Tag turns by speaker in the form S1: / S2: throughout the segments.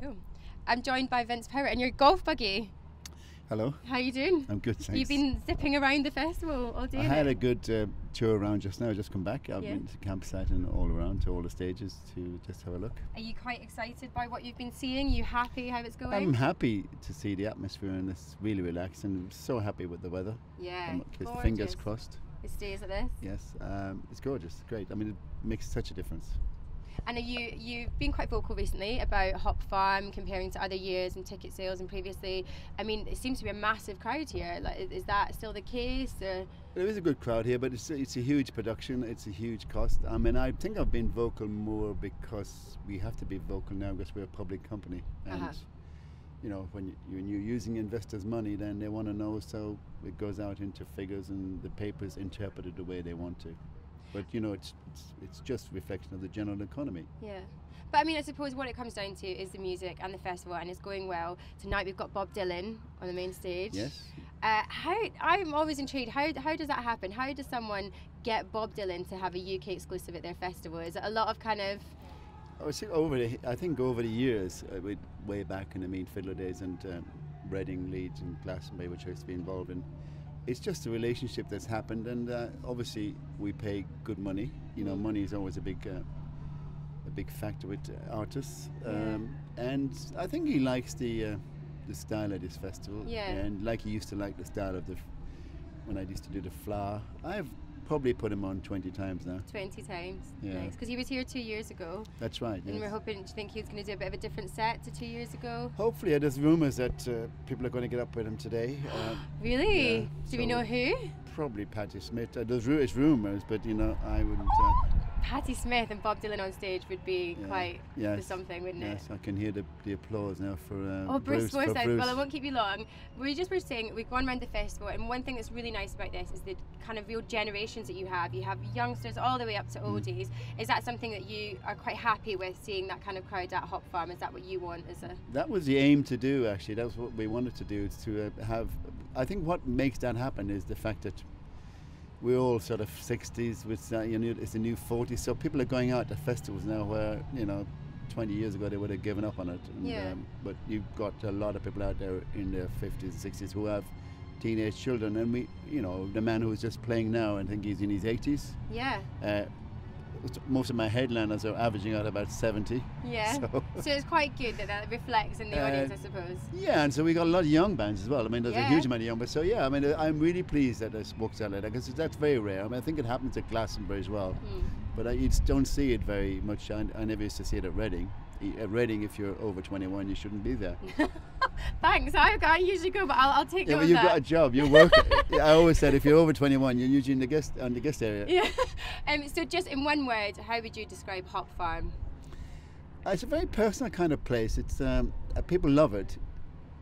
S1: Cool. I'm joined by Vince Power and your golf buggy.
S2: Hello.
S1: How are you doing?
S2: I'm good, thanks.
S1: You've been zipping around the festival all day.
S2: I had a good uh, tour around just now. Just come back. I've
S1: Yeah.
S2: been to campsite and all around to all the stages to just have a look.
S1: Are you quite excited by what you've been seeing? You happy how it's going?
S2: I'm happy to see the atmosphere and it's really relaxed and I'm so happy with the weather.
S1: yeah. Gorgeous.
S2: fingers crossed.
S1: It stays like this.
S2: Yes, um, it's gorgeous. Great. I mean, it makes such a difference.
S1: And are you you've been quite vocal recently about Hop Farm comparing to other years and ticket sales and previously. I mean, it seems to be a massive crowd here. Like, is- that still the case? Or
S2: There is a good crowd here, but it's it's a huge production. It's a huge cost. I mean, I think I've been vocal more because we have to be vocal now because we're a public company, and
S1: Uh-huh.
S2: you know when you, when you're using investors' money, then they want to know, so it goes out into figures, and the papers interpret it the way they want to. But you know, it's it's, it's just a reflection of the general economy.
S1: yeah. But I mean, I suppose what it comes down to is the music and the festival, and it's going well. Tonight we've got Bob Dylan on the main stage.
S2: Yes.
S1: Uh, how I'm always intrigued. How how does that happen? How does someone get Bob Dylan to have a UK exclusive at their festival? Is it a lot of kind of
S2: I would say over the, I think over the years, uh, way back in the Mean Fiddler days and um, Reading, Leeds, and Glastonbury, which I used to be involved in, it's just a relationship that's happened, and uh, obviously we pay good money. You know, money is always a big, uh, a big factor with artists,
S1: Yeah.
S2: um, and I think he likes the uh, the style of this festival,
S1: Yeah.
S2: and like he used to like the style of the f- when I used to do the Fleadh. I've probably put him on 20 times now.
S1: 20 times?
S2: Yeah.
S1: Nice. Because he was here two years ago,
S2: That's right.
S1: and we're hoping. Do you think he was going to do a bit of a different set to two years ago?
S2: Hopefully, uh, there's rumours that uh, people are going to get up with him today. Uh,
S1: Really?
S2: Yeah,
S1: Do we know who?
S2: probably Patti Smith. Uh, there's it's rumours, but you know, I wouldn't.
S1: Patti Smith and Bob Dylan on stage would be
S2: Yeah.
S1: quite
S2: yes,
S1: for something, wouldn't
S2: yes,
S1: it?
S2: Yes, I can hear the, the applause now for. Uh,
S1: Oh, Bruce,
S2: for Bruce.
S1: Well, I won't keep you long. We just were saying we've gone around the festival, and one thing that's really nice about this is the kind of real generations that you have. You have youngsters all the way up to
S2: Mm.
S1: oldies. Is that something that you are quite happy with seeing that kind of crowd at Hop Farm? Is that what you want? As a
S2: That was the aim to do. Actually, That's what we wanted to do. Is to uh, have. I think what makes that happen is the fact that we're all sort of 60s with uh, you know it's a new 40s so people are going out to festivals now where you know 20 years ago they would have given up on it. And,
S1: Yeah.
S2: um, but you've got a lot of people out there in their 50s and 60s who have teenage children. And we you know the man who's just playing now I think he's in his 80s
S1: yeah,
S2: uh, most of my headliners are averaging out about 70
S1: yeah.
S2: so
S1: So it's quite good that that reflects in the
S2: Uh,
S1: audience, I suppose.
S2: Yeah, and so we got a lot of young bands as well. I mean, there's
S1: Yeah.
S2: a huge amount of young bands. So yeah, I mean, uh, I'm really pleased that this works out like that because that's very rare. I mean, I think it happens at Glastonbury as well,
S1: Mm.
S2: but I you don't see it very much. I, I never used to see it at Reading. At Reading, if you're over 21, you shouldn't be there.
S1: Thanks. I, I usually go, but I'll, I'll take
S2: Yeah,
S1: note
S2: but
S1: of
S2: you've
S1: that.
S2: got a job. You work. I always said if you're over 21, you're usually in the guest on the guest area.
S1: Yeah. Um, so, just in one word, how would you describe Hop Farm?
S2: Uh, It's a very personal kind of place. It's um, uh, people love it,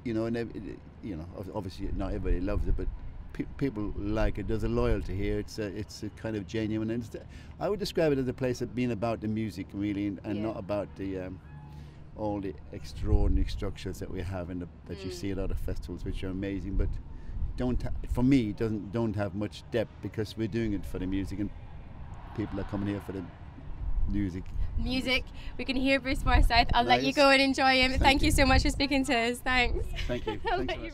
S2: you know, and it- you know, obviously not everybody loves it, but pe- people like it. There's a loyalty here. It's a, it's a kind of genuine. And it's, I would describe it as a place of being about the music really, and, and
S1: Yeah.
S2: not about the um, all the extraordinary structures that we have in the, that you
S1: Mm.
S2: see at other festivals, which are amazing, but don't ha- for me doesn't don't have much depth because we're doing it for the music and people are coming here for the music.
S1: Music. We can hear Bruce Forsyth. I'll let you go and enjoy him. Thank,
S2: Thank
S1: you
S2: you.
S1: so much for speaking to us. Thanks.
S2: Thank you.